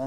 อ่